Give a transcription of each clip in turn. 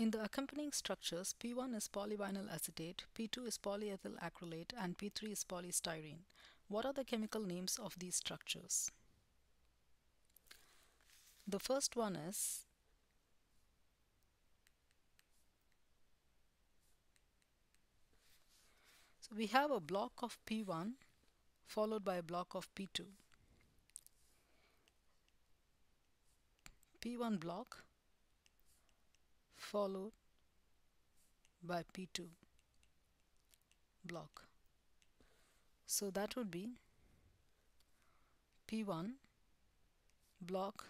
In the accompanying structures, P1 is polyvinyl acetate, P2 is polyethyl acrylate, and P3 is polystyrene. What are the chemical names of these structures? The first one is so we have a block of P1 followed by a block of P2. P1 block followed by P2 block. So that would be P1 block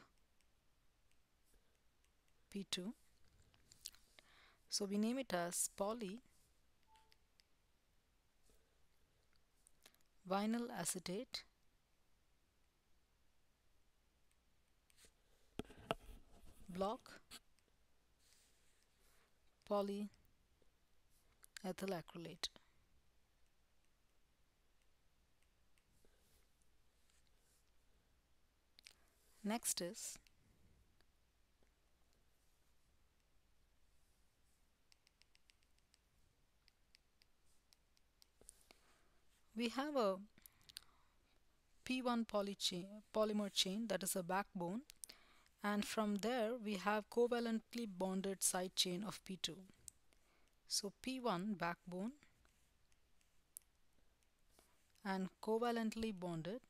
P2. So we name it as poly vinyl acetate block polyethyl acrylate. Next is we have a P1 poly chain, polymer chain that is a backbone and from there we have covalently bonded side chain of P2. So P1 backbone and covalently bonded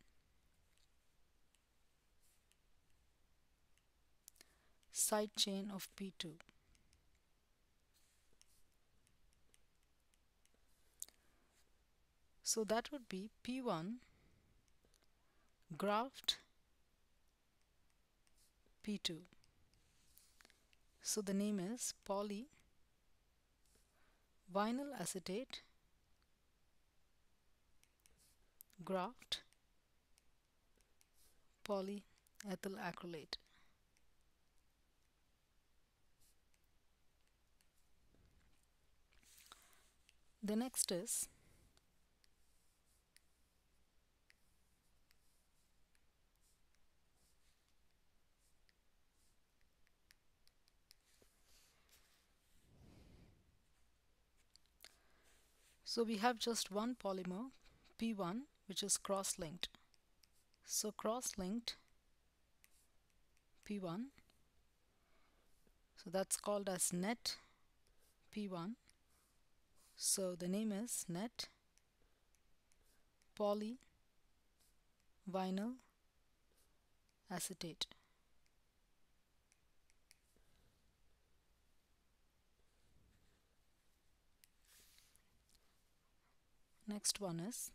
side chain of P2. So that would be P1 graft P2. So the name is poly vinyl acetate graft polyethyl acrylate. The next is So we have just one polymer P1 which is cross-linked. So cross-linked P1 so that's called as net P1 so the name is net poly vinyl acetate next one is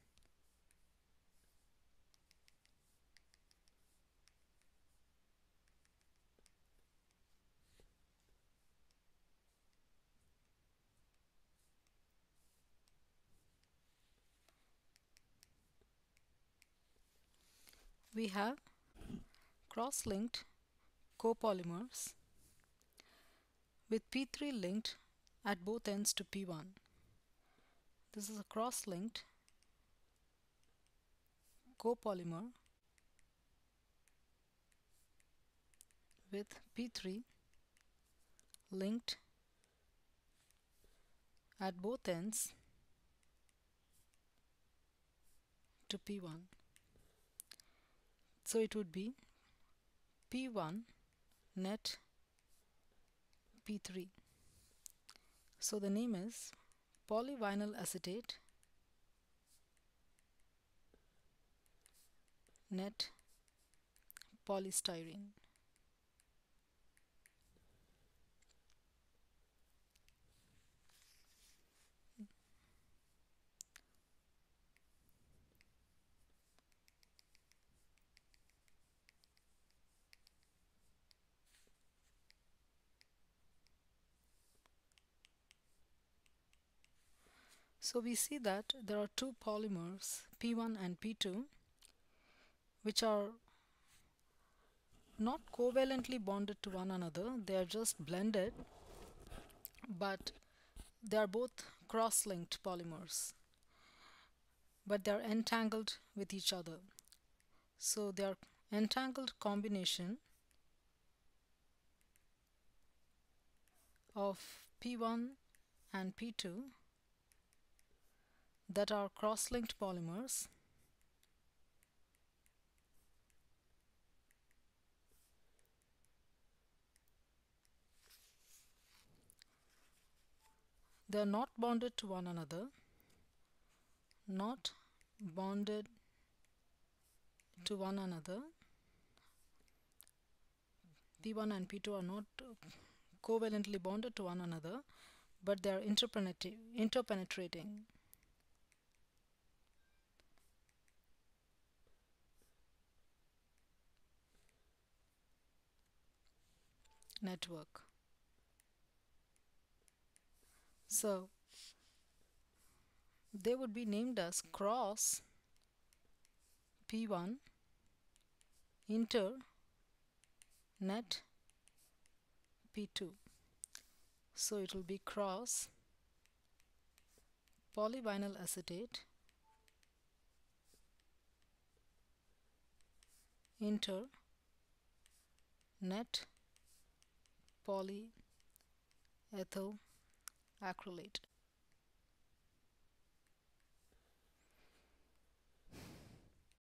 we have cross-linked copolymers with P3 linked at both ends to P1 this is a cross-linked copolymer with P3 linked at both ends to P1. So it would be P1 net P3. So the name is polyvinyl acetate net polystyrene So we see that there are two polymers P1 and P2 which are not covalently bonded to one another. They are just blended but they are both cross-linked polymers but they are entangled with each other. So they are entangled combination of P1 and P2 that are cross-linked polymers. They are not bonded to one another. Not bonded to one another. P1 and P2 are not covalently bonded to one another but they are interpenetrating network. So they would be named as cross P1 inter net P2 so it will be cross polyvinyl acetate inter net polyethyl acrylate